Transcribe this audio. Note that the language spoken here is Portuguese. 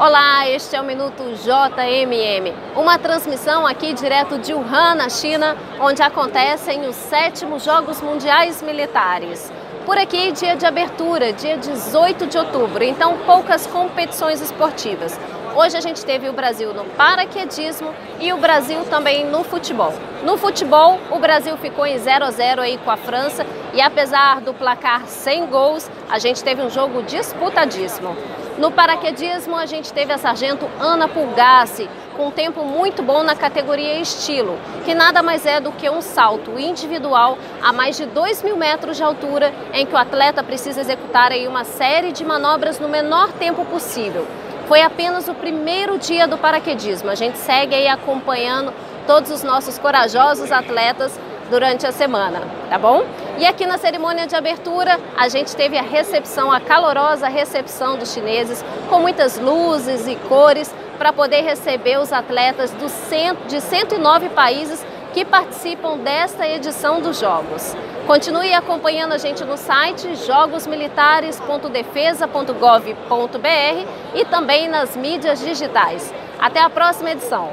Olá, este é o Minuto JMM, uma transmissão aqui direto de Wuhan, na China, onde acontecem os sétimos Jogos Mundiais Militares. Por aqui, dia de abertura, dia 18 de outubro, então poucas competições esportivas. Hoje a gente teve o Brasil no paraquedismo e o Brasil também no futebol. No futebol, o Brasil ficou em 0 a 0 aí com a França e apesar do placar sem gols, a gente teve um jogo disputadíssimo. No paraquedismo, a gente teve a sargento Ana Pulgassi, com um tempo muito bom na categoria estilo, que nada mais é do que um salto individual a mais de 2 mil metros de altura, em que o atleta precisa executar aí uma série de manobras no menor tempo possível. Foi apenas o primeiro dia do paraquedismo. A gente segue aí acompanhando todos os nossos corajosos atletas durante a semana, tá bom? E aqui na cerimônia de abertura, a gente teve a recepção, a calorosa recepção dos chineses, com muitas luzes e cores, para poder receber os atletas do cento, de 109 países que participam desta edição dos Jogos. Continue acompanhando a gente no site jogosmilitares.defesa.gov.br e também nas mídias digitais. Até a próxima edição!